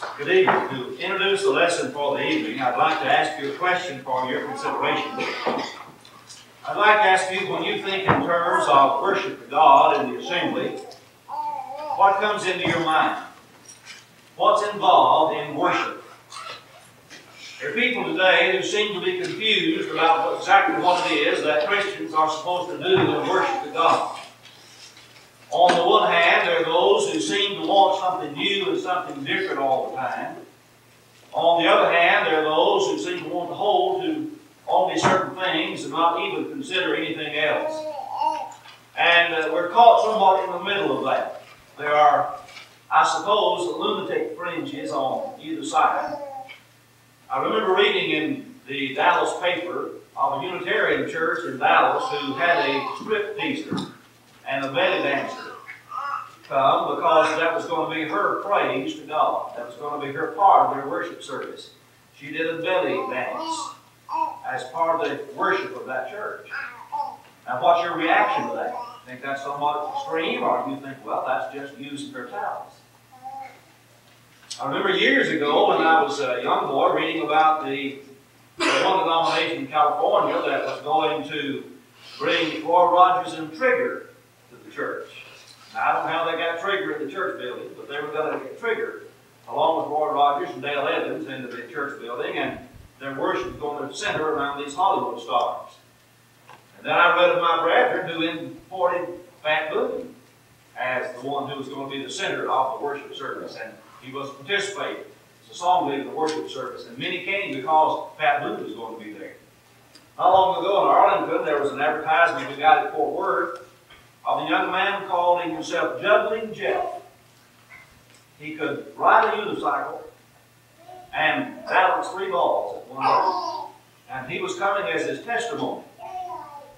Good evening. To introduce the lesson for the evening, I'd like to ask you a question for your consideration. I'd like to ask you, when you think in terms of worship to God in the assembly, what comes into your mind? What's involved in worship? There are people today who seem to be confused about exactly what it is that Christians are supposed to do in worship to God. On the one hand, there are those who seem to want something new and something different all the time. On the other hand, there are those who seem to want to hold to only certain things and not even consider anything else. And uh, we're caught somewhat in the middle of that. There are, I suppose, the lunatic fringes on either side. I remember reading in the Dallas paper of a Unitarian church in Dallas who had a strip teaser and a belly dancer come because that was going to be her praise to God. That was going to be her part of their worship service. She did a belly dance as part of the worship of that church. Now, what's your reaction to that? Think that's somewhat extreme, or do you think, well, that's just using her talents? I remember years ago when I was a young boy reading about the, the one denomination in California that was going to bring Roy Rogers and Trigger the church. Now, I don't know how they got Trigger in the church building, but they were going to get Trigger along with Roy Rogers and Dale Evans into the church building, and their worship was going to center around these Hollywood stars. And then I read of my brethren who imported Pat Boone as the one who was going to be the center of the worship service. And he was participating as a song leader in the worship service. And many came because Pat Boone was going to be there. Not long ago in Arlington, there was an advertisement we got at Fort Worth of a young man calling himself Juggling Jeff. He could ride a unicycle and balance three balls at one time. And he was coming as his testimony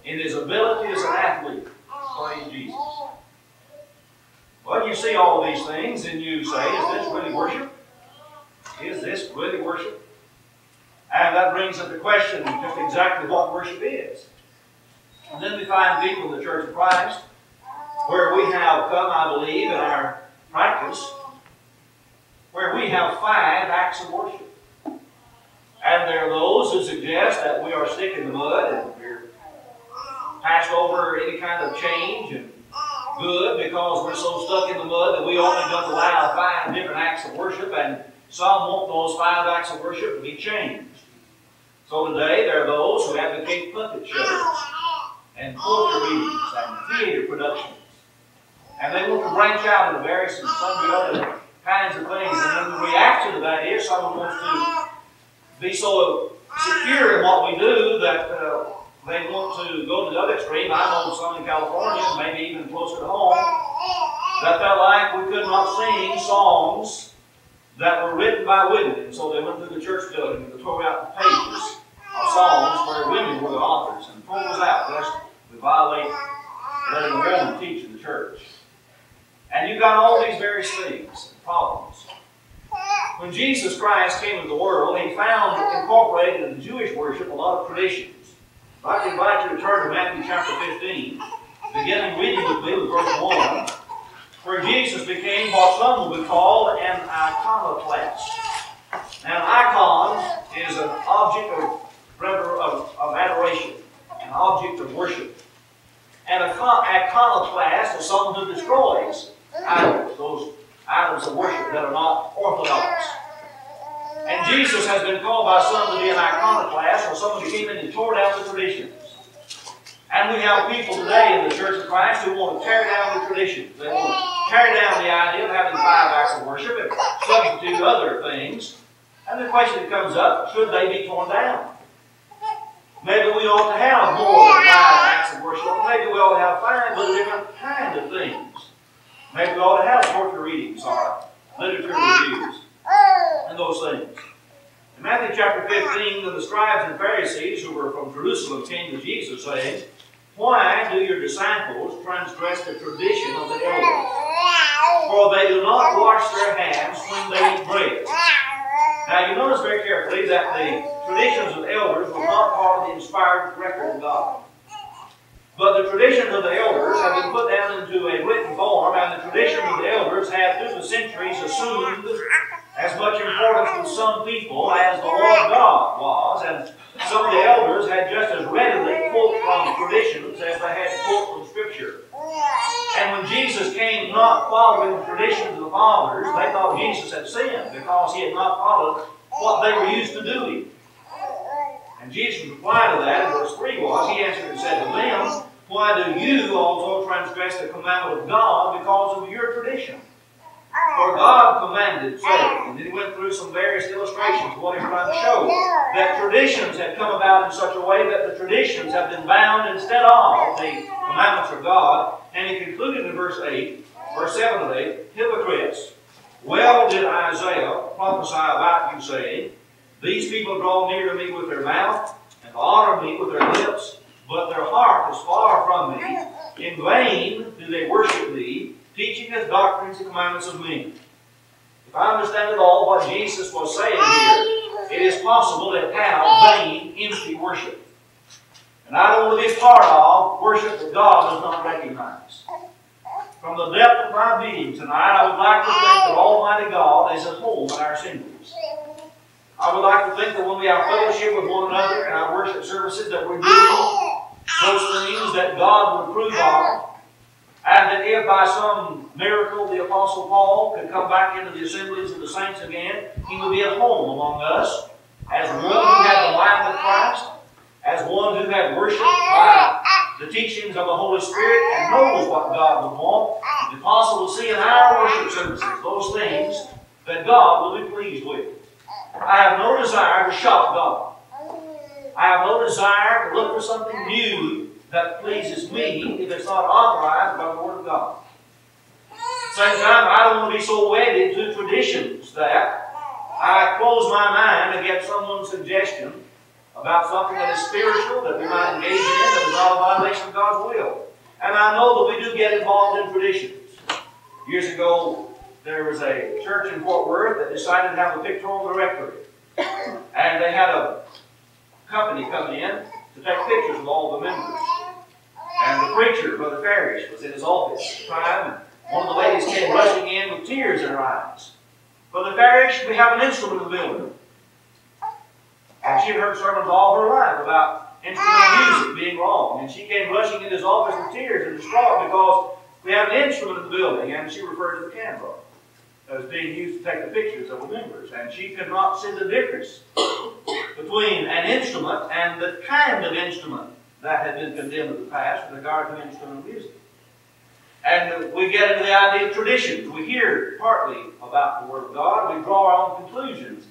in his ability as an athlete. Praise Jesus. Well, you see all these things and you say, is this really worship? Is this really worship? And that brings up the question just exactly what worship is. And then we find people in the Church of Christ where we have come, I believe, in our practice, where we have five acts of worship. And there are those who suggest that we are sick in the mud and we're passed over any kind of change and good because we're so stuck in the mud that we only just allow five different acts of worship and some want those five acts of worship to be changed. So today there are those who advocate puppet shows and poetry readings and theater productions. And they want to branch out into various and sundry other kinds of things. And then the reaction to that is someone wants to be so secure in what we do that uh, they want to go to the other extreme. I know some in California, maybe even closer to home, that felt like we could not sing songs that were written by women. And so they went through the church building and tore out the pages of songs where women were the authors and pulled those out lest we violate letting a woman teach in the church. And you've got all these various things, and problems. When Jesus Christ came into the world, he found incorporated in the Jewish worship a lot of traditions. I'd invite you to turn to Matthew chapter 15, beginning reading with me with verse 1, where Jesus became what some would call an iconoclast. An icon is an object of, of, of adoration, an object of worship. And a iconoclast is someone who destroys idols, those idols of worship that are not orthodox. And Jesus has been called by some to be an iconoclast, or someone who came in and tore down the traditions. And we have people today in the Church of Christ who want to tear down the traditions. They want to tear down the idea of having five acts of worship and substitute other things. And the question that comes up, should they be torn down? Maybe we ought to have more than five acts of worship. Maybe we ought to have five but a different kind of things. Maybe we ought to have scripture readings or literature reviews and those things. In Matthew chapter 15, the scribes and Pharisees who were from Jerusalem came to Jesus saying, Why do your disciples transgress the tradition of the elders? For they do not wash their hands when they eat bread. Now you notice very carefully that the traditions of elders were not part of the inspired record of God. But the traditions of the elders have been put down into a written form, and the traditions of the elders have through the centuries assumed as much importance to some people as the Lord God was, and some of the elders had just as readily quote from traditions as they had quote from Scripture. And when Jesus came not following the traditions of the fathers, they thought Jesus had sinned because he had not followed what they were used to doing. And Jesus replied to that in verse 3 was, He answered and said to them, Why do you also transgress the commandment of God because of your tradition? For God commanded, saying, and then he went through some various illustrations what he's trying to show. That traditions have come about in such a way that the traditions have been bound instead of the commandments of God. And he concluded in verse 8, verse 7 and 8, Hypocrites, well did Isaiah prophesy about you, saying, These people draw near to me with their mouth, and honor me with their lips, but their heart is far from me. In vain do they worship me, teaching as doctrines the commandments of men. If I understand at all what Jesus was saying here, it is possible to have vain, empty worship. And I don't want to be part of worship that God does not recognize. From the depth of my being tonight, I would like to thank that Almighty God is at home in our assemblies. I would like to think that when we have fellowship with one another in our worship services, that we're doing those things that God would approve of and that if by some miracle the Apostle Paul could come back into the assemblies of the saints again, he would be at home among us as one who had the life of Christ, as one who had worshipped by the teachings of the Holy Spirit and knows what God would want. The Apostle to see in our worship services those things that God will be pleased with. I have no desire to shock God. I have no desire to look for something new that pleases me if it's not authorized by the Word of God. Same time, I don't want to be so wedded to traditions that I close my mind against someone's suggestion about something that is spiritual that we might engage in that is not a violation of God's will. And I know that we do get involved in traditions. Years ago, there was a church in Fort Worth that decided to have a pictorial directory. And they had a company coming in to take pictures of all the members. And the preacher, Brother Farish, was in his office at the time, and one of the ladies came rushing in with tears in her eyes. Brother Farish, we have an instrument in the building. And she had heard sermons all her life about instrumental music being wrong. And she came rushing in his office with tears and distraught because we have an instrument in the building. And she referred to the that was being used to take the pictures of the members. And she could not see the difference between an instrument and the kind of instrument that had been condemned in the past with regard to instrumental music. And we get into the idea of traditions. We hear partly about the Word of God. We draw our own conclusions.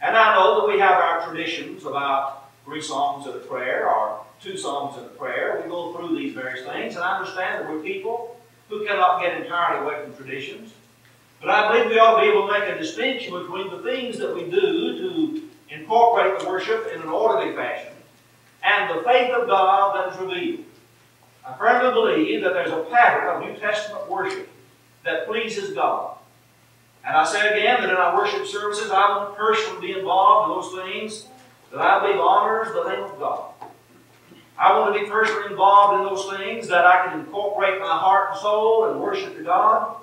And I know that we have our traditions about three songs of the prayer or two songs of the prayer. We go through these various things. And I understand that we're people who cannot get entirely away from traditions. But I believe we ought to be able to make a distinction between the things that we do to incorporate the worship in an orderly fashion and the faith of God that is revealed. I firmly believe that there's a pattern of New Testament worship that pleases God. And I say again that in our worship services, I want personally to be involved in those things that I believe honors the name of God. I want to be personally involved in those things that I can incorporate my heart and soul and worship to God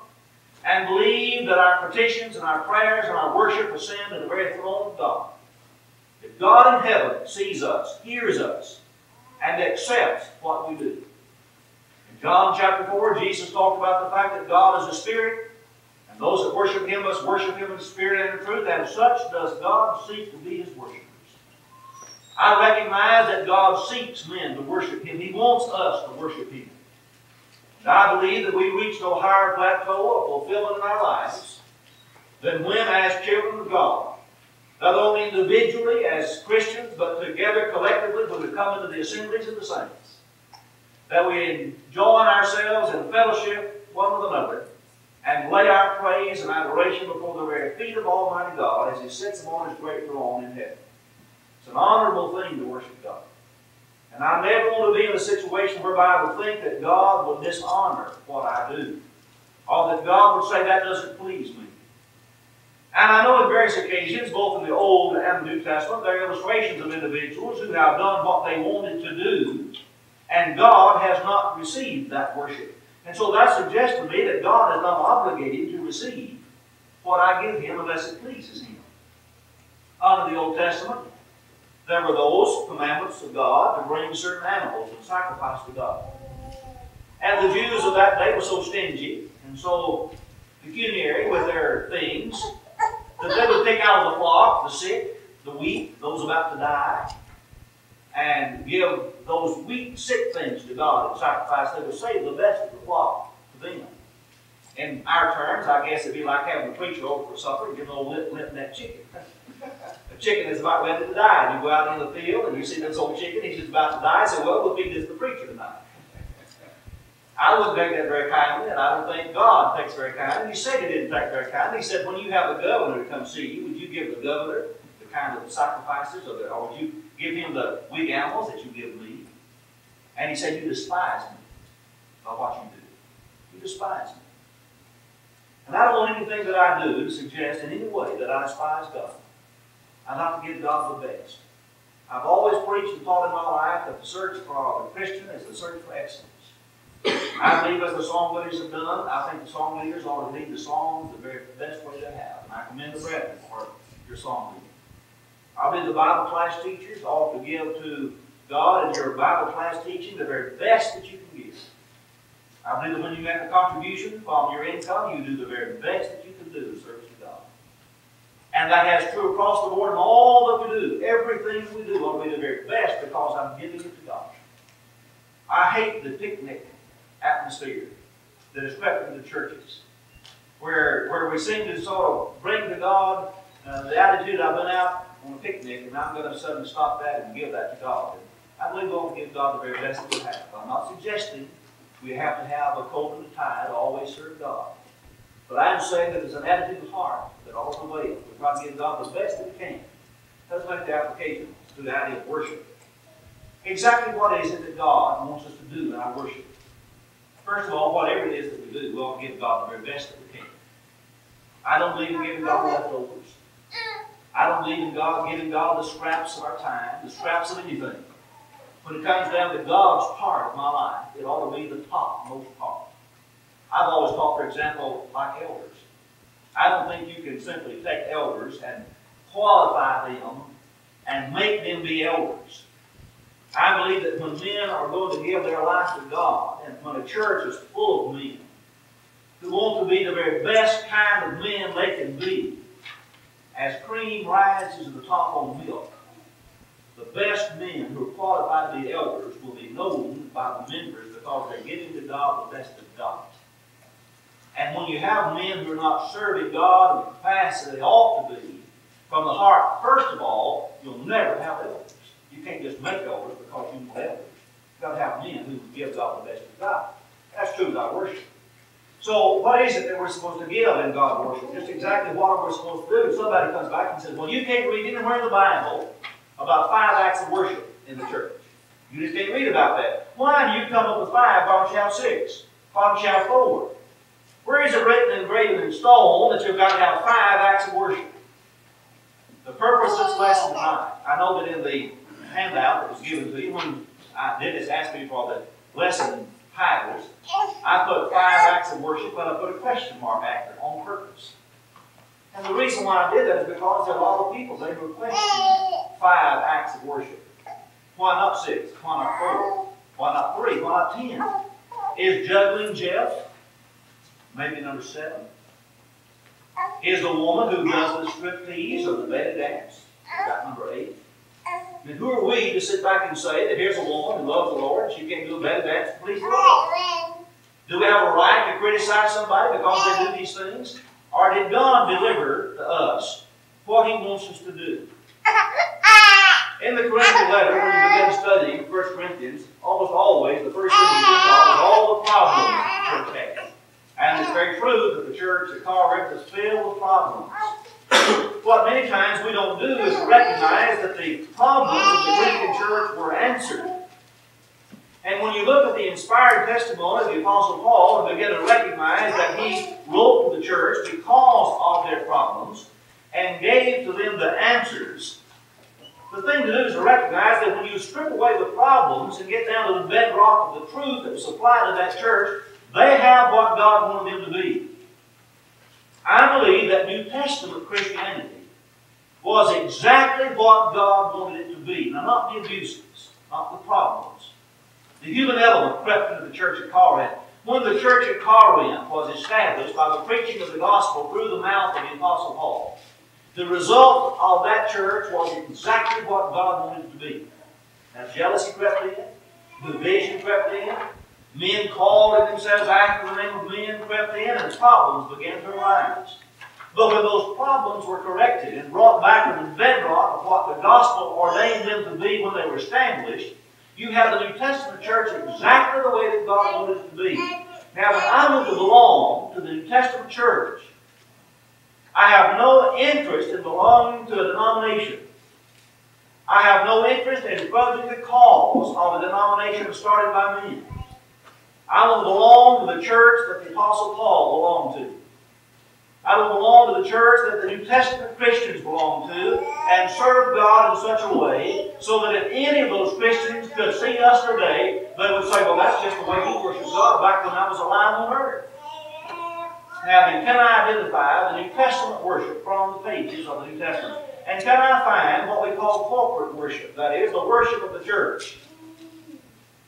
and believe that our petitions and our prayers and our worship ascend to the very throne of God. If God in heaven sees us, hears us, and accepts what we do. In John chapter 4, Jesus talked about the fact that God is a spirit, and those that worship Him must worship Him in spirit and in truth, and such does God seek to be His worshippers. I recognize that God seeks men to worship Him. He wants us to worship Him. And I believe that we reach no higher plateau of fulfillment in our lives than when, as children of God, not only individually as Christians, but together collectively when we come into the assemblies of the saints. That we join ourselves in fellowship one with another and lay our praise and adoration before the very feet of Almighty God as He sits upon His great throne in heaven. It's an honorable thing to worship God. And I never want to be in a situation whereby I would think that God would dishonor what I do. Or that God would say that doesn't please me. And I know on various occasions, both in the Old and the New Testament, there are illustrations of individuals who have done what they wanted to do, and God has not received that worship. And so that suggests to me that God is not obligated to receive what I give him unless it pleases him. Under the Old Testament, there were those commandments of God to bring certain animals and sacrifice to God. And the Jews of that day were so stingy and so pecuniary with their things that they would pick out of the flock the sick, the weak, those about to die, and give those weak, sick things to God and sacrifice. They would save the best of the flock to them. In our terms, I guess it'd be like having a preacher over for supper and give a little lip that chicken. a chicken is about ready to die, and you go out in the field and you see this old chicken, he's just about to die, so well, we'll feed this the preacher tonight. I wouldn't take that very kindly, and I don't think God takes very kindly. He said he didn't take very kindly. He said, when you have a governor to come see you, would you give the governor the kind of sacrifices, or, the, or would you give him the weak animals that you give me? And he said, you despise me by what you do. You despise me. And I don't want anything that I do to suggest in any way that I despise God. I like to give God the best. I've always preached and taught in my life that the search for a Christian is the search for excellence. I believe as the song leaders have done, I think the song leaders ought to lead the songs the very best way they have. And I commend the brethren for your song leading. I believe the Bible class teachers ought to give to God and your Bible class teaching the very best that you can give. I believe that when you make a contribution from your income, you do the very best that you can do to God. And that has true across the board in all that we do. Everything we do to be the very best because I'm giving it to God. I hate the picnic atmosphere that is crept into churches, where, where we seem to sort of bring to God uh, the attitude I've been out on a picnic and I'm going to suddenly stop that and give that to God. And I believe we want to give God the very best that we have. I'm not suggesting we have to have a cold and a tie to always serve God. But I am saying that it's an attitude of heart all the way we try to give God the best that we can. Let's the application to the idea of worship. Exactly what is it that God wants us to do in our worship? First of all, whatever it is that we do, we ought to give God the very best that we can. I don't believe in giving God leftovers. I don't believe in God giving God the scraps of our time, the scraps of anything. When it comes down to God's part of my life, it ought to be the top most part. I've always thought, for example, like elders. I don't think you can simply take elders and qualify them and make them be elders. I believe that when men are going to give their life to God, and when a church is full of men who want to be the very best kind of men they can be, as cream rises to the top on milk, the best men who are qualified to be elders will be known by the members because they're giving to God the best of God. And when you have men who are not serving God in the capacity they ought to be, from the heart, first of all, you'll never have elders. You can't just make elders because you need elders. You've got to have men who give God the best of God. That's true of worship. So, what is it that we're supposed to give in God worship? Just exactly what we're we supposed to do? Somebody comes back and says, Well, you can't read anywhere in the Bible about five acts of worship in the church. You just can't read about that. Why do you come up with five? Why don't you have six? Why don't you have four? Where is it written and graven in stone that you've got to have five acts of worship? The purpose of this lesson tonight, I know that in the handout that was given to you when I did this ask me for the lesson titles, I put five acts of worship, but I put a question mark after on purpose. And the reason why I did that is because there are a lot of people, they request five acts of worship. Why not six? Why not four? Why not three? Why not ten? Is juggling Jeff? Maybe number seven. Is the woman who does the striptease or the bed dance? Is that number eight? And who are we to sit back and say that here's a woman who loves the Lord and she can't do a belly dance please Lord? Do we have a right to criticize somebody because they do these things? Or did God deliver to us what He wants us to do? In the Corinthian letter, when you begin studying 1 Corinthians, almost always the first thing you think is all the problems church has. And it's very true that the church at Corinth is filled with problems. what many times we don't do is recognize that the problems of the Corinthian church were answered. And when you look at the inspired testimony of the Apostle Paul and begin to recognize that he wrote to the church because of their problems and gave to them the answers, the thing to do is to recognize that when you strip away the problems and get down to the bedrock of the truth that was supplied to that church, they have what God wanted them to be. I believe that New Testament Christianity was exactly what God wanted it to be. Now, not the abuses, not the problems. The human element crept into the church at Corinth. When the church at Corinth was established by the preaching of the gospel through the mouth of the Apostle Paul, the result of that church was exactly what God wanted it to be. Now, jealousy crept in, division crept in, men calling themselves after the name of men crept in, and problems began to arise. But when those problems were corrected and brought back to the bedrock of what the gospel ordained them to be when they were established, you have the New Testament church exactly the way that God wanted it to be. Now, when I want to belong to the New Testament church, I have no interest in belonging to a denomination. I have no interest in furthering the cause of a denomination started by men. I to belong to the church that the Apostle Paul belonged to. I will belong to the church that the New Testament Christians belong to and serve God in such a way so that if any of those Christians could see us today, they would say, well, that's just the way you worship God back when I was alive on earth. Now then, can I identify the New Testament worship from the pages of the New Testament? And can I find what we call corporate worship? That is, the worship of the church.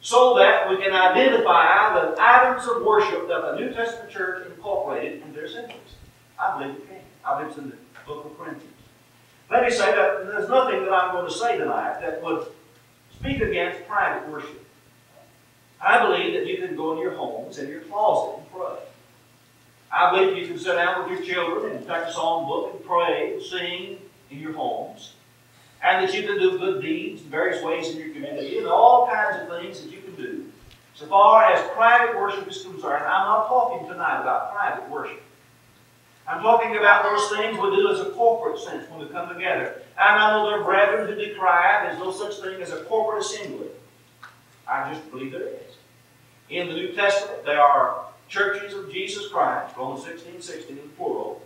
So that we can identify the items of worship that the New Testament church incorporated in their symbols. I believe it can. I believe it's in the book of Corinthians. Let me say that there's nothing that I'm going to say tonight that would speak against private worship. I believe that you can go in your homes and your closet and pray. I believe you can sit down with your children and take a psalm book and pray and sing in your homes. And that you can do good deeds in various ways in your community and all kinds of things that you can do. So far as private worship is concerned, I'm not talking tonight about private worship. I'm talking about those things we do as a corporate sense when we come together. And I know there are brethren who decry there's no such thing as a corporate assembly. I just believe there is. In the New Testament, there are churches of Jesus Christ, Romans 16, 16 in plural.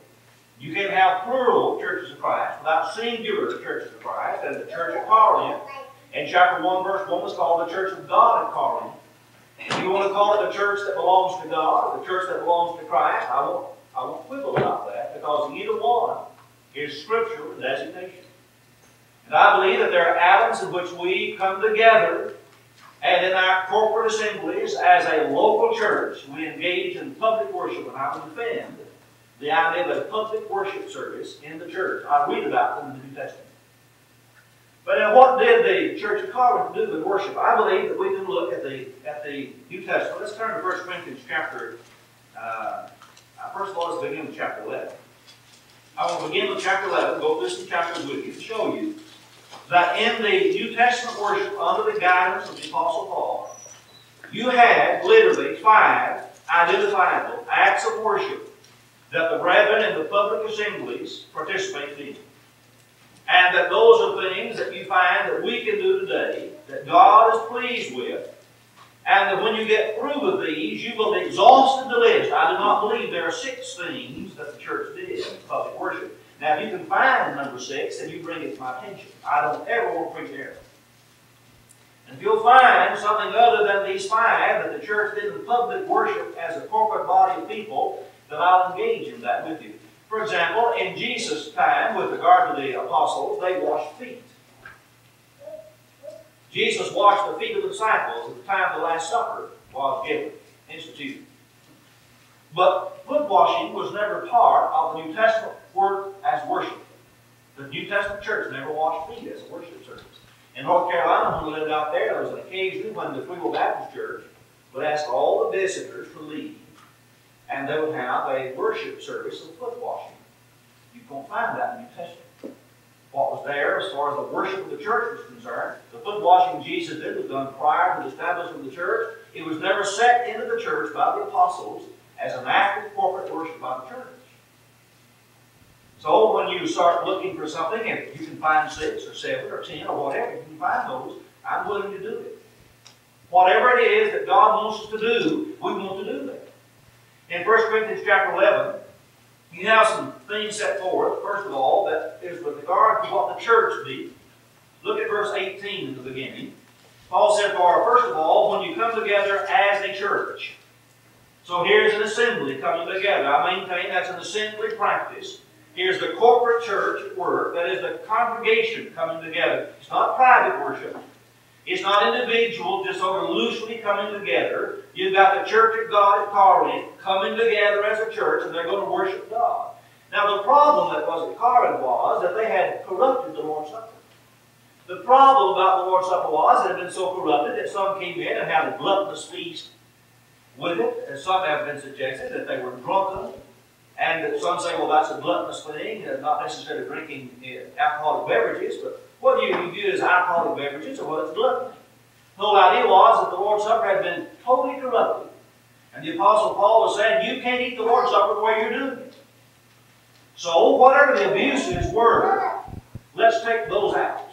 You can have plural churches of Christ without singular churches of Christ, as the church of Corinth. In chapter 1, verse 1 was called the church of God at Corinth. If you want to call it the church that belongs to God, or the church that belongs to Christ, I won't I won't quibble about that because either one is scriptural designation. And I believe that there are atoms in which we come together and in our corporate assemblies as a local church, we engage in public worship. And I would defend the idea of a public worship service in the church. I read about them in the New Testament. But now what did the Church of Corinth do with worship? I believe that we can look at the at the New Testament. Let's turn to 1 Corinthians chapter uh, uh, first of all, let's begin with chapter 11. I will begin with chapter 11, go through some chapters with you to show you that in the New Testament worship under the guidance of the Apostle Paul, you had literally five identifiable acts of worship that the brethren in the public assemblies participate in. And that those are things that you find that we can do today, that God is pleased with, and that when you get through with these, you will have exhausted the list. I do not believe there are six things that the church did in public worship. Now, if you can find number six, then you bring it to my attention. I don't ever want to preach error. And if you'll find something other than these five that the church did in public worship as a corporate body of people, then I'll engage in that with you. For example, in Jesus' time, with regard to the apostles, they washed feet. Jesus washed the feet of the disciples at the time the Last Supper was given, instituted. But foot washing was never part of the New Testament work as worship. The New Testament church never washed feet as a worship service. In North Carolina, when we lived out there, there was an occasion when the Free Will Baptist Church would ask all the visitors to leave, and they would have a worship service of foot washing. You won't find that in the New Testament what was there as far as the worship of the church was concerned. The foot washing Jesus did was done prior to the establishment of the church. It was never set into the church by the apostles as an active corporate worship by the church. So when you start looking for something, if you can find six or seven or ten or whatever, you can find those, I'm willing to do it. Whatever it is that God wants us to do, we want to do that. In 1 Corinthians chapter 11, you have some things set forth. First of all, that is with regard to what the church be. Look at verse 18 in the beginning. Paul said, For first of all, when you come together as a church. So here's an assembly coming together. I maintain that's an assembly practice. Here's the corporate church work. That is the congregation coming together. It's not private worship. It's not individual, just sort of loosely coming together. You've got the church of God at Corinth coming together as a church, and they're going to worship God. Now, the problem that was at Corinth was that they had corrupted the Lord's Supper. The problem about the Lord's Supper was it had been so corrupted that some came in and had a gluttonous feast with it, and some have been suggested that they were drunken, and some say, well, that's a gluttonous thing, not necessarily drinking uh, alcoholic beverages, but whether you view it as alcoholic beverages or whether it's gluttony. The whole idea was that the Lord's Supper had been totally corrupted. And the Apostle Paul was saying, you can't eat the Lord's Supper the way you're doing it. So, whatever the abuses were, let's take those out.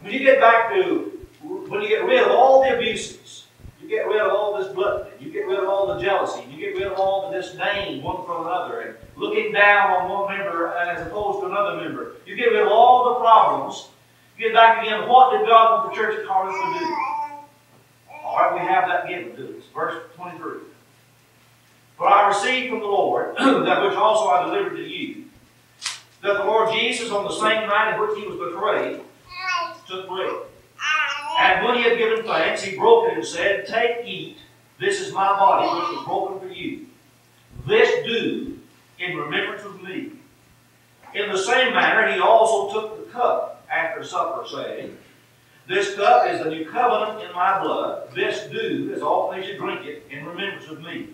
When you get back to, when you get rid of all the abuses, you get rid of all this gluttony. You get rid of all the jealousy. You get rid of all the disdain one for another and looking down on one member as opposed to another member. You get rid of all the problems. You get back again, what did God want the church at Corinth to do? All right, we have that given to us. Verse 23. For I received from the Lord that which also I delivered to you, that the Lord Jesus, on the same night in which he was betrayed, took bread. And when he had given thanks, he broke it and said, Take, eat, this is my body, which was broken for you. This do in remembrance of me. In the same manner, he also took the cup after supper, saying, This cup is the new covenant in my blood. This do, as often as you drink it, in remembrance of me.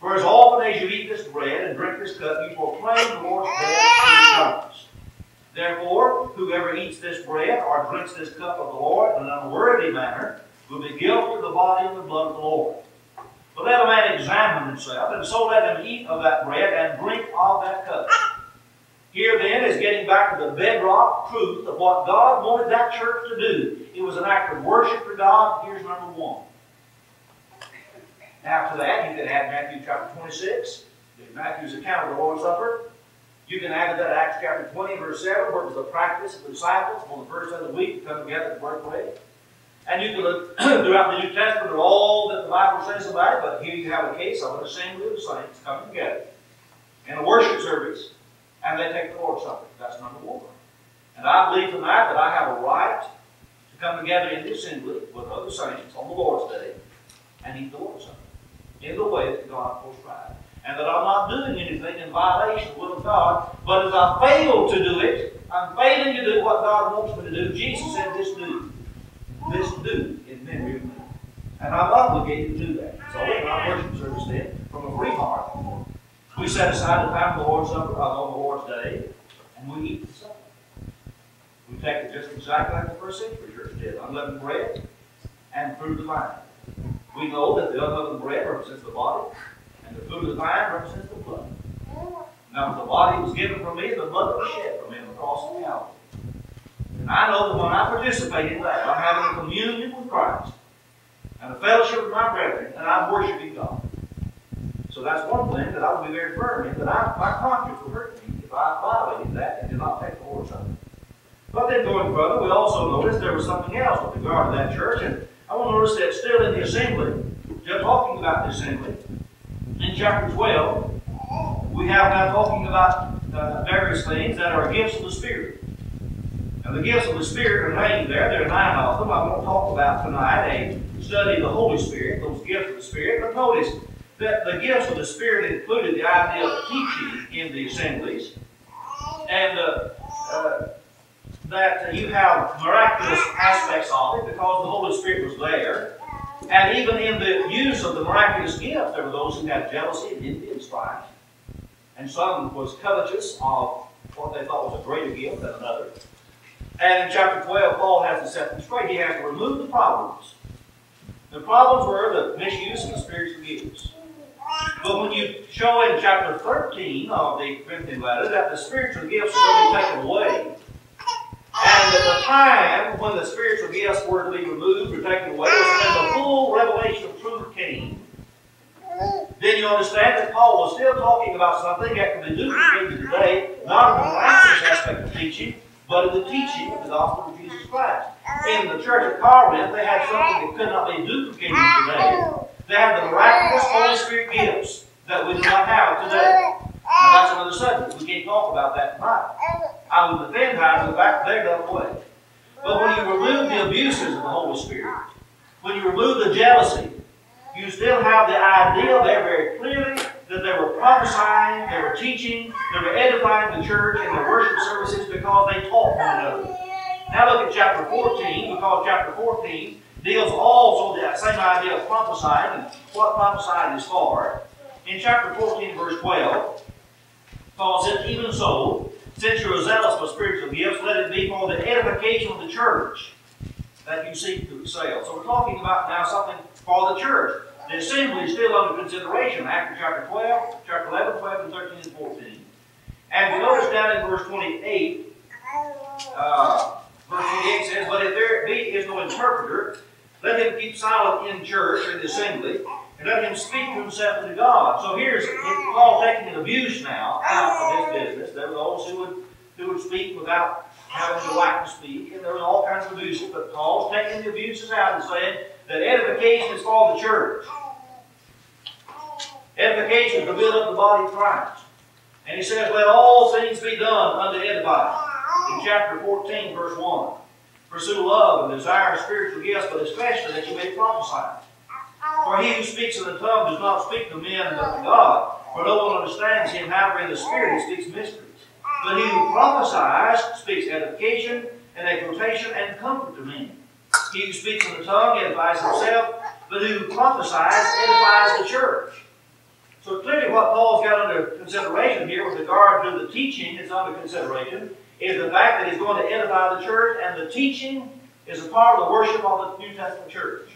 For as often as you eat this bread and drink this cup, you proclaim the Lord's death till he comes. Therefore, whoever eats this bread or drinks this cup of the Lord in an unworthy manner will be guilty of the body and the blood of the Lord. But let a man examine himself, and so let him eat of that bread and drink of that cup. Here then is getting back to the bedrock truth of what God wanted that church to do. It was an act of worship for God. Here's number one. After that, you can add Matthew chapter 26, Matthew's account of the Lord's Supper. You can add to that Acts chapter 20, verse 7, where it was the practice of the disciples on the first day of the week to come together to work bread. And you can look throughout the New Testament at all that the Bible says about it, but here you have a case of an assembly of the saints coming together in a worship service, and they take the Lord's Supper. That's number one. And I believe tonight that I have a right to come together in the assembly with other saints on the Lord's Day and eat the Lord's Supper in the way that God prescribed and that I'm not doing anything in violation of the will of God. But as I fail to do it, I'm failing to do what God wants me to do. Jesus said, This do. This do in memory of me. And I'm obligated to do that. So in our worship service then, from a free heart, we set aside the time of the Lord's Supper on the Lord's Day, and we eat the supper. We take it just exactly like the first century church did. Unleavened bread and fruit of the vine. We know that the unleavened bread represents the body, and the food of the vine represents the blood. Now, the body was given for me, and the blood was shed for me on the cross. And I know that when I participate in that, I'm having a communion with Christ and a fellowship with my brethren, and I'm worshiping God. So that's one thing that I will be very firm in, that I, my conscience will hurt me if I violated that and did not take the Lord's Supper. But then going further, we also noticed there was something else with regard to that church, and I want to notice that still in the assembly, just talking about the assembly, in chapter 12, we have now talking about uh, various things that are gifts of the Spirit. And the gifts of the Spirit are named there. There are nine of them. I won't talk about tonight a study of the Holy Spirit, those gifts of the Spirit. But notice that the gifts of the Spirit included the idea of teaching in the assemblies. And uh, uh, that you have miraculous aspects of it because the Holy Spirit was there. And even in the use of the miraculous gift, there were those who had jealousy and envy and strife. And some was covetous of what they thought was a greater gift than another. And in chapter 12, Paul has to set them straight. He has to remove the problems. The problems were the misuse of the spiritual gifts. But when you show in chapter 13 of the Corinthian letter that the spiritual gifts are going to be taken away, and at the time when the spiritual gifts were to be removed or taken away was when the full revelation of truth came. Then you understand that Paul was still talking about something that can be duplicated today, not in the aspect of teaching, but in the teaching of the gospel of Jesus Christ. In the church of Corinth, they had something that could not be duplicated today. They had the miraculous Holy Spirit gifts that we do not have today. Now that's another subject. We can't talk about that tonight. I would defend how the fact they're done away. But when you remove the abuses of the Holy Spirit, when you remove the jealousy, you still have the idea there very clearly that they were prophesying, they were teaching, they were edifying the church in their worship services because they taught one another. Now look at chapter 14, because chapter 14 deals also with that same idea of prophesying and what prophesying is for. In chapter 14, verse 12, Paul says, Even so, since you are zealous for spiritual gifts, let it be for the edification of the church that you seek to excel. So we're talking about now something for the church. The assembly is still under consideration after chapter 12, chapter 11, 12, and 13, and 14. And we notice down in verse 28, uh, verse 28 says, But if there be is no interpreter, let him keep silent in church, in the assembly, and let him speak to himself to God. So here's Paul taking an abuse now out of this business. There were those who would, who would speak without having the right to speak, and there was all kinds of abuses, but Paul's taking the abuses out and saying that edification is for the church. Edification to build up the body of Christ. And he says, Let all things be done unto edifying. In chapter 14, verse 1. Pursue love and desire spiritual gifts, but especially that you may prophesy. For he who speaks in the tongue does not speak to men but to God, for no one understands him. However, in the Spirit he speaks mysteries. But he who prophesies speaks edification and exhortation and comfort to men. He who speaks in the tongue edifies himself, but he who prophesies edifies the church. So clearly what Paul's got under consideration here with regard to the teaching that's under consideration is the fact that he's going to edify the church, and the teaching is a part of the worship of the New Testament church.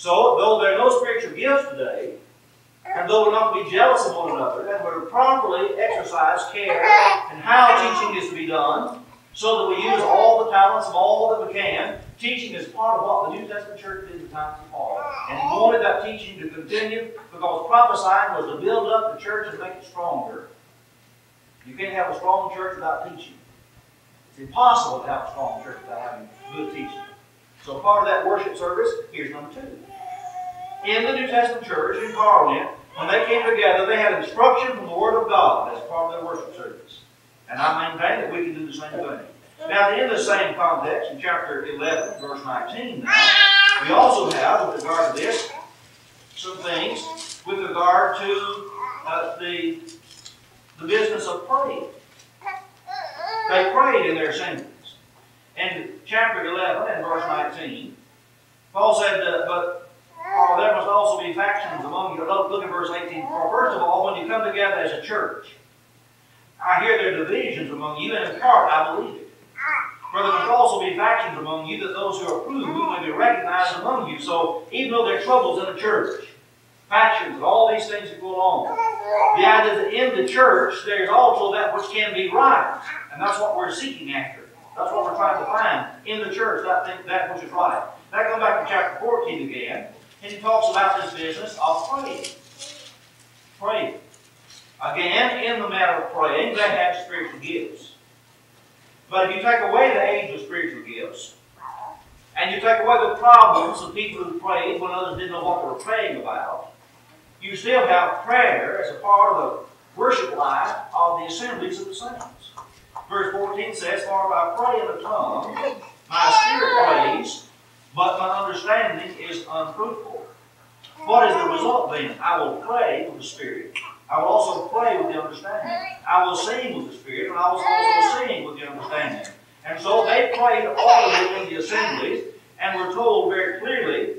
So, though there are no spiritual gifts today, and though we're not to be jealous of one another, and we're to properly exercise care and how teaching is to be done, so that we use all the talents of all that we can, teaching is part of what the New Testament church did in the times of Paul. And he wanted that teaching to continue because prophesying was to build up the church and make it stronger. You can't have a strong church without teaching. It's impossible to have a strong church without having good teaching. So part of that worship service, here's number two. In the New Testament church in Corinth, when they came together, they had instruction from the Word of God as part of their worship service. And I maintain that we can do the same thing. Now, in the same context, in chapter 11, verse 19, now, we also have, with regard to this, some things with regard to uh, the, the business of praying. They prayed in their assemblies. In chapter 11 and verse 19, Paul said, uh, But uh, there must also be factions among you. Look, look at verse 18. For first of all, when you come together as a church, I hear there are divisions among you, and in part I believe it. For there must also be factions among you, that those who are approved may be recognized among you. So even though there are troubles in the church, factions, and all these things that go along, the idea that in the church there is also that which can be right. And that's what we're seeking after. That's what we're trying to find in the church, that, thing, that which is right. Now go back to chapter 14 again, he talks about this business of praying. Praying. Again, in the matter of praying, they have spiritual gifts. But if you take away the age of spiritual gifts, and you take away the problems of people who prayed when others didn't know what they were praying about, you still have prayer as a part of the worship life of the assemblies of the saints. Verse 14 says, For if I pray in a tongue, my spirit prays, but my understanding is unfruitful. What is the result then? I will pray with the Spirit. I will also pray with the understanding. I will sing with the Spirit, and I will also sing with the understanding. And so they prayed audibly in the assemblies, and we're told very clearly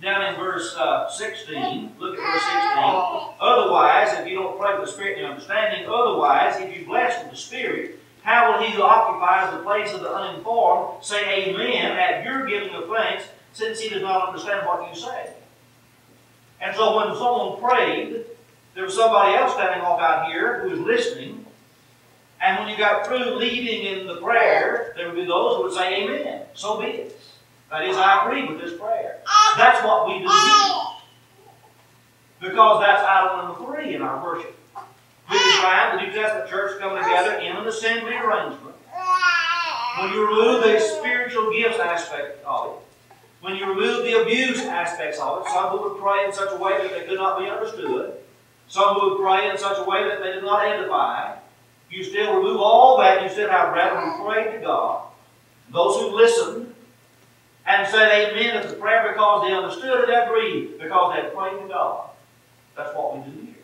down in verse uh, 16, look at verse 16. Otherwise, if you don't pray with the Spirit and the understanding, otherwise, if you bless with the Spirit, how will he who occupies the place of the uninformed say amen at your giving of thanks, since he does not understand what you say? And so when someone prayed, there was somebody else standing off out here who was listening. And when you got through leading in the prayer, there would be those who would say amen. So be it. That is, I agree with this prayer. That's what we do. Because that's item number three in our worship. We find the New Testament church coming together in an assembly arrangement. When you remove the spiritual gifts aspect of it, When you remove the abuse aspects of it, some who would pray in such a way that they could not be understood, some who would pray in such a way that they did not edify, you still remove all that, you still have rather prayed to God. Those who listened and said amen at the prayer because they understood it agreed because they prayed to God. That's what we do here.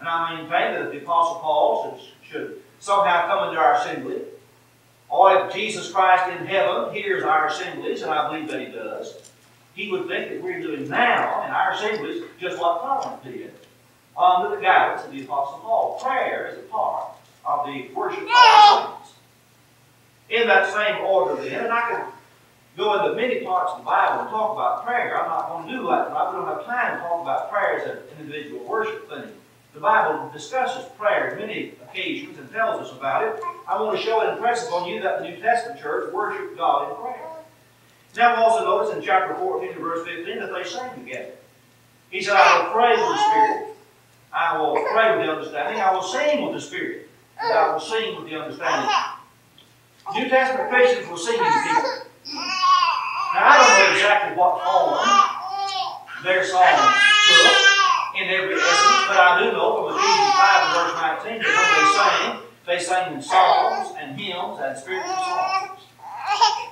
And I maintain that the Apostle Paul should somehow come into our assembly or if Jesus Christ in heaven hears our assemblies, and I believe that he does, he would think that we're doing now in our assemblies just what Corinth did under the guidance of the Apostle Paul. Prayer is a part of the worship of our saints. In that same order then, and I can go into many parts of the Bible and talk about prayer. I'm not going to do that. I don't have time to talk about prayer as an individual worship thing. The Bible discusses prayer many occasions and tells us about it. I want to show and impress upon you that the New Testament church worshiped God in prayer. Now, we also notice in chapter 14 and verse 15 that they sang together. He said, I will pray with the Spirit. I will pray with the understanding. I will sing with the Spirit. And I will sing with the understanding. New Testament Christians will sing people. Now, I don't know exactly what form their songs took in every essence, but I do know from Ephesians 5 and verse 19 that they sang, they sang in psalms and hymns and spiritual songs.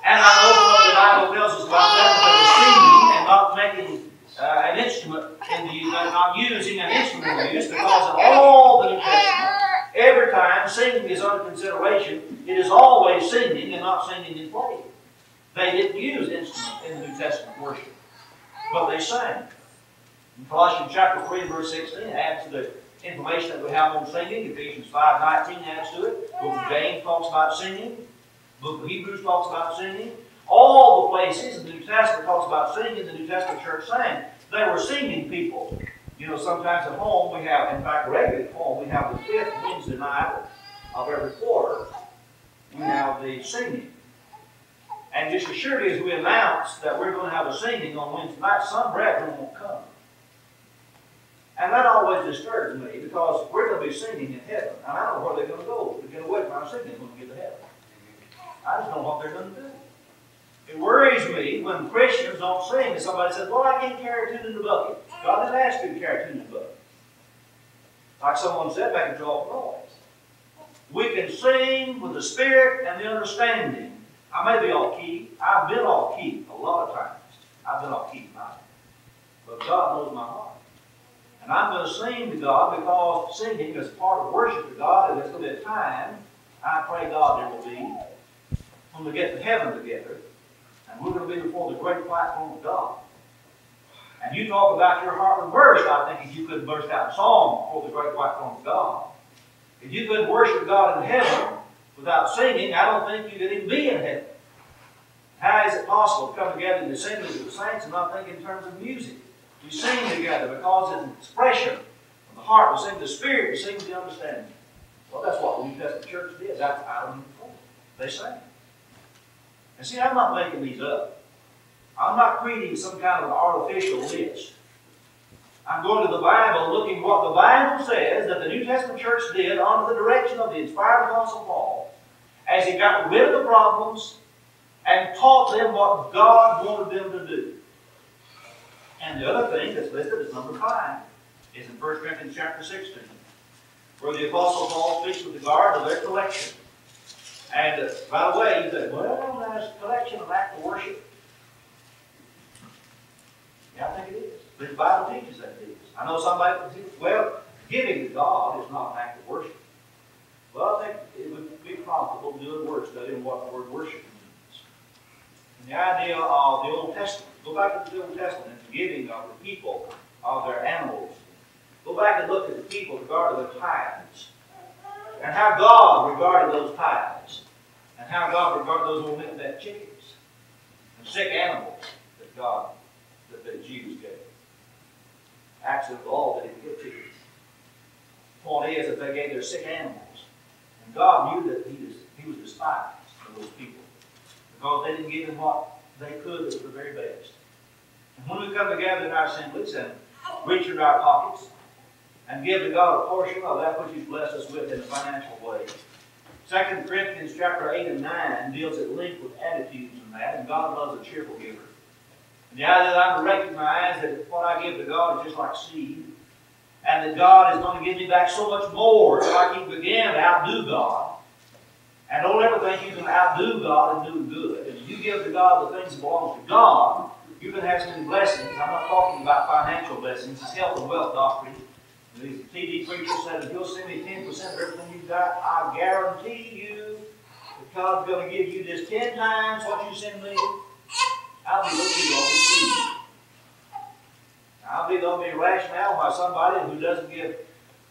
And I know from what the Bible tells us about that, that they were singing and not making uh, an instrument in the uh, not using an instrument in use because in all the New Testament, every time singing is under consideration, it is always singing and not singing in playing. They didn't use instruments in the New Testament worship, but they sang. In Colossians chapter 3 verse 16 adds to the information that we have on singing. Ephesians 5 19 adds to it. Book of James talks about singing. Book of Hebrews talks about singing. All the places in the New Testament talks about singing. The New Testament church sang. They were singing people. You know, sometimes at home we have, in fact, regularly at home, we have the fifth Wednesday night of every quarter. We have the singing. And just as surely as we announce that we're going to have a singing on Wednesday night, some brethren won't come. And that always disturbs me because we're going to be singing in heaven. And I don't know where they're going to go to get away from our singing when we get to heaven. I just don't know what they're going to do. It worries me when Christians don't sing and somebody says, Well, I can't carry tune in the bucket. God didn't ask you to carry tune in the bucket. Like someone said back in Joel Noise. We can sing with the spirit and the understanding. I may be off key. I've been off key a lot of times. I've been off key. But God knows my heart. And I'm going to sing to God because singing is part of worship to God, and there's going to be a time, I pray God there will be, when we get to heaven together, and we're going to be before the great platform of God. And you talk about your heart and burst, I think if you couldn't burst out in song before the great platform of God. If you couldn't worship God in heaven without singing, I don't think you could even be in heaven. How is it possible to come together in the assembly of the saints and not think in terms of music? We sing together because an expression of the heart. We sing the Spirit, we sing the understanding. Well, that's what the New Testament church did. That's Adam and. They sang. And see, I'm not making these up. I'm not creating some kind of artificial list. I'm going to the Bible looking what the Bible says that the New Testament church did under the direction of the inspired Apostle Paul as he got rid of the problems and taught them what God wanted them to do. And the other thing that's listed as number five is in 1 Corinthians chapter 16, where the Apostle Paul speaks with regard to their collection. And uh, by the way, you say, well, there's collection of act of worship. Yeah, I think it is. But the Bible teaches that it is. I know somebody well, giving to God is not an act of worship. Well, I think it would be profitable to do a word study on what the word worship. And the idea of the Old Testament Go back to the Old Testament and the giving of the people of their animals. Go back and look at the people regarding their tithes. And how God regarded those tithes. And how God regarded those old that chickens. And sick animals that God, that the Jews gave. Actually, the law that he give chickens. The point is that they gave their sick animals. And God knew that he was, he was despised of those people. Because they didn't give him what they could was the very best. And when we come together in our assemblies and reach into our pockets and give to God a portion of that which He's blessed us with in a financial way. 2 Corinthians chapter 8 and 9 deals at length with attitudes and that, and God loves a cheerful giver. And the idea that I'm recognize that what I give to God is just like seed, and that God is going to give me back so much more if I can begin to outdo God. And don't ever think you can outdo God and do good. If you give to God the things that belong to God, you can have some blessings. I'm not talking about financial blessings. It's health and wealth doctrine. These TV preachers said, if you'll send me 10% of everything you've got, I guarantee you that God's going to give you just 10 times what you send me. I'll be looking on the. I'll be to be rationale by somebody who doesn't give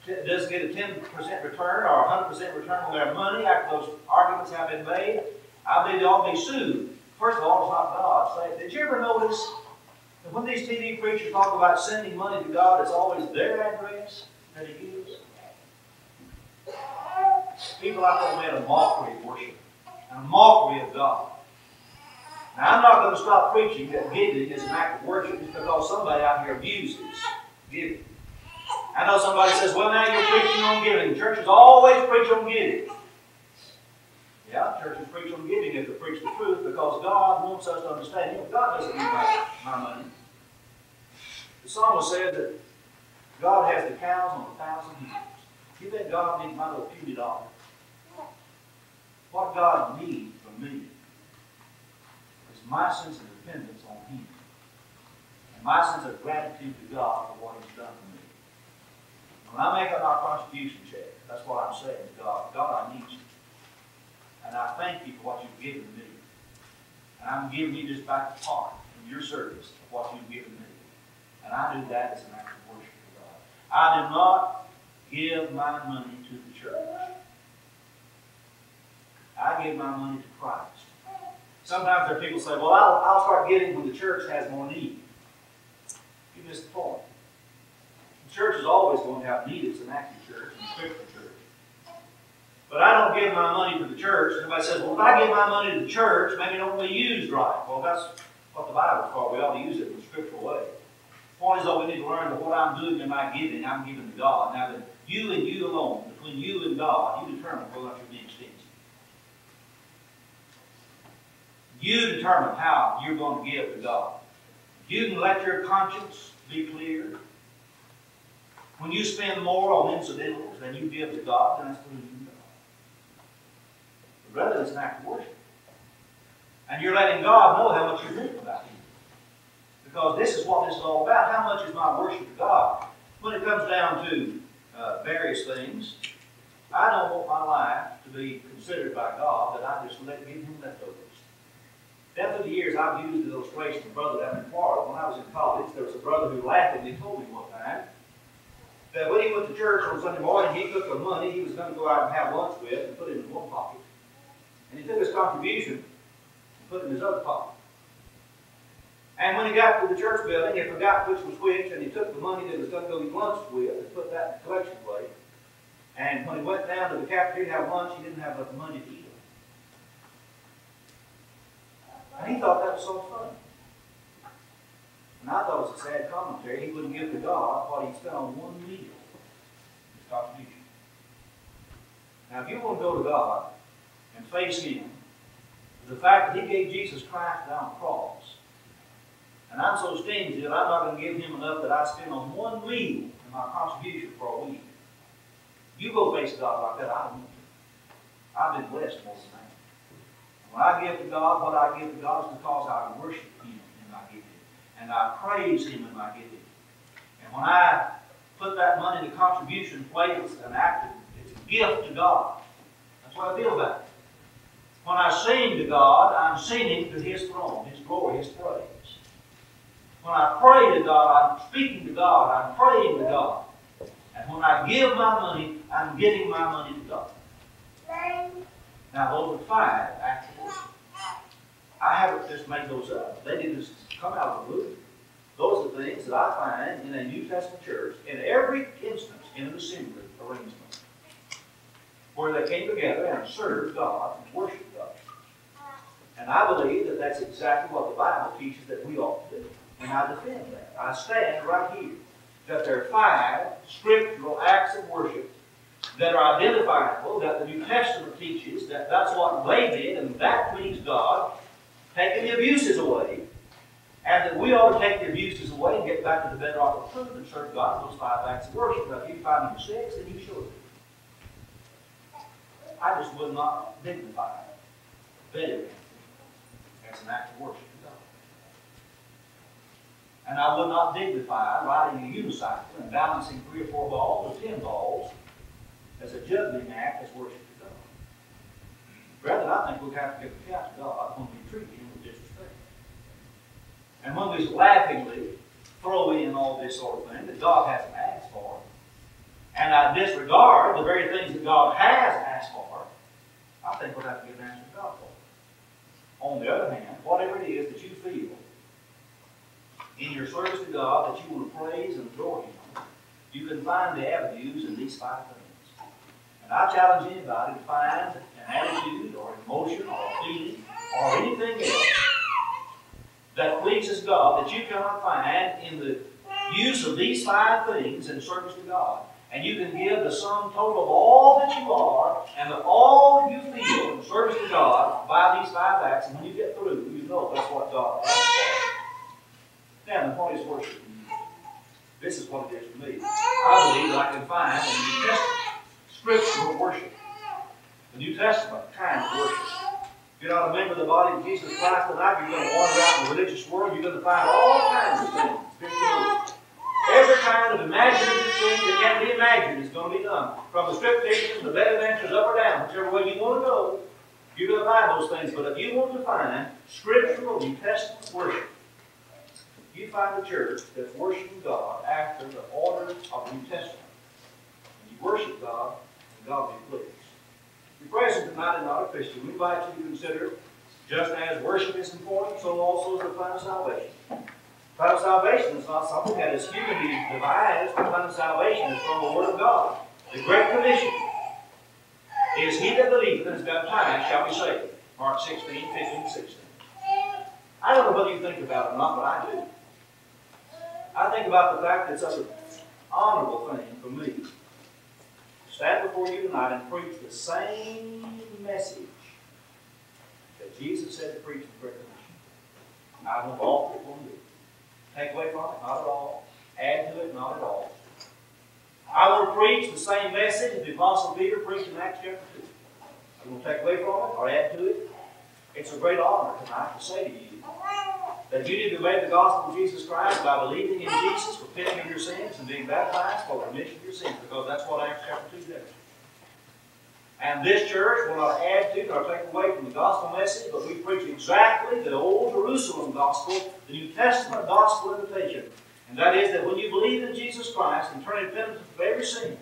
doesn't get a 10% return or a 100% return on their money after those arguments have been made. I believe they'll be sued. First of all, it's not God. Say, did you ever notice that when these TV preachers talk about sending money to God, it's always their address that He gives? People out there made a mockery of worship and a mockery of God. Now, I'm not going to stop preaching that giving is an act of worship just because somebody out here abuses giving. I know somebody says, well, now you're preaching on giving. Churches always preach on giving. Yeah, churches preach on giving if they preach the truth because God wants us to understand. You know, God doesn't need my, my money. The psalmist said that God has the cows on a thousand hills. You think God needs my little puny dollar? What God needs from me is my sense of dependence on Him and my sense of gratitude to God for what He's done. When I make up my contribution check, that's what I'm saying to God. God, I need you. And I thank you for what you've given me. And I'm giving you this back to part in your service of what you've given me. And I do that as an act of worship to God. I do not give my money to the church. I give my money to Christ. Sometimes there are people say, well, I'll, I'll start giving when the church has more need. You missed the point. Church is always going to have need. It's an active church, and scriptural church. but I don't give my money to the church. Everybody says, well, if I give my money to the church, maybe it don't be used right. Well, that's what the Bible's for. We ought to use it in a scriptural way. The point is, though, we need to learn that what I'm doing in my giving, I'm giving to God. Now, that you and you alone, between you and God, you determine whether you're being stingy. You determine how you're going to give to God. You can let your conscience be clear. When you spend more on incidentals than you give to God, then that's between Rather, it's an act of worship. And you're letting God know how much you think about Him. Because this is what this is all about. How much is my worship to God? When it comes down to uh, various things, I don't want my life to be considered by God that I just let give Him leftovers. Down through the years, I've used the illustration of a brother down in Florida. When I was in college, there was a brother who laughingly told me one time that when he went to church on Sunday morning, he took the money he was going to go out and have lunch with and put it in one pocket. And he took his contribution and put it in his other pocket. And when he got to the church building, he forgot which was which, and he took the money that was going to go eat lunch with and put that in the collection plate. And when he went down to the cafeteria to have lunch, he didn't have enough money to eat it. And he thought that was so funny. And I thought it was a sad commentary. He wouldn't give to God what he spent on one meal, his contribution. Now, if you want to go to God, and face Him. The fact that He gave Jesus Christ down the cross. And I'm so stingy that I'm not going to give Him enough that I spend on one meal in my contribution for a week. You go face God like that, I don't want to. I've been blessed more than. When I give to God, what I give to God is because I worship Him in my giving. And I praise Him in my giving. And when I put that money in the contribution plate, it's an act of, it's a gift to God. That's what I feel about it. When I sing to God, I'm singing to His throne, His glory, His praise. When I pray to God, I'm speaking to God, I'm praying to God. And when I give my money, I'm giving my money to God. Now, those are five, actually. I haven't just made those up. They didn't just come out of the blue. Those are things that I find in a New Testament church in every instance in an assembly arrangement where they came together and served God and worshiped God. And I believe that that's exactly what the Bible teaches that we ought to do. And I defend that. I stand right here that there are five scriptural acts of worship that are identifiable, that the New Testament teaches that that's what they did and that pleased God, taking the abuses away. And that we ought to take the abuses away and get back to the bedrock of truth and serve God in those five acts of worship. Now, if you find number six, then you should. I just would not dignify better as an act of worship to God. And I would not dignify riding a unicycle and balancing three or four balls or ten balls as a juggling act as worship to God. Rather, I think we have to give account to God when we treat with. And when we laughingly throw in all this sort of thing that God hasn't asked for, and I disregard the very things that God has asked for, I think we'll have to give an answer to God for. On the other hand, whatever it is that you feel in your service to God that you want to praise and adore Him, you can find the avenues in these five things. And I challenge anybody to find an attitude or emotion or feeling or anything else that pleases God that you cannot find in the use of these five things in service to God. And you can give the sum total of all that you are and of all you feel in service to God by these five acts. And when you get through, you know that's what God has. Now, the point is worship. This is what it is for me. I believe that I can find in the New Testament scriptural worship. The New Testament kind of worship. You're not a member of the body of Jesus Christ tonight, you're going to wander out in the religious world, you're going to find all kinds of things. Every kind of imaginative thing that can be imagined is going to be done. From the scriptation, the bed adventures, up or down, whichever way you want to go, you're going to find those things. But if you want to find scriptural New Testament worship, you find a church that's worshiping God after the order of the New Testament. And you worship God, and God be pleased. If you're present tonight and not a Christian, we invite you to consider just as worship is important, so also is the plan of salvation. The Plan of salvation is not something that is humanly devised. The plan of salvation is from the Word of God. The Great Commission is He that believeth and is baptized shall be saved. Mark 16, 15, 16. I don't know whether you think about it or not, but I do. I think about the fact that it's such an honorable thing for me stand before you tonight and preach the same message that Jesus said to preach in the Great Commission. I don't know all it will do. Take away from it? Not at all. Add to it? Not at all. I to preach the same message that the Apostle Peter preached in Acts chapter 2. I want to take away from it or add to it. It's a great honor tonight to say to you that you need to obey the gospel of Jesus Christ by believing in Jesus, repenting of your sins, and being baptized for the remission of your sins, because that's what Acts chapter 2 does. And this church will not add to nor take away from the gospel message, but we preach exactly the old Jerusalem gospel, the New Testament gospel invitation. And that is that when you believe in Jesus Christ and turn repentance of every sin,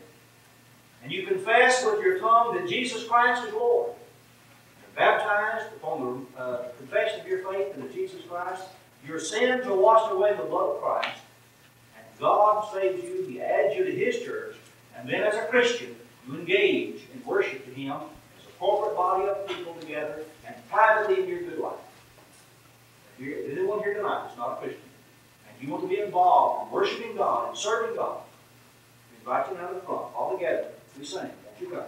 and you confess with your tongue that Jesus Christ is Lord, baptized upon the uh, confession of your faith in Jesus Christ, your sins are washed away in the blood of Christ, and God saves you, He adds you to His church, and then as a Christian, you engage in worship to Him as a corporate body of people together and privately in your good life. If you're, anyone here tonight is not a Christian, and you want to be involved in worshiping God and serving God, we invite you now to front, all together. We sing. Thank you, God.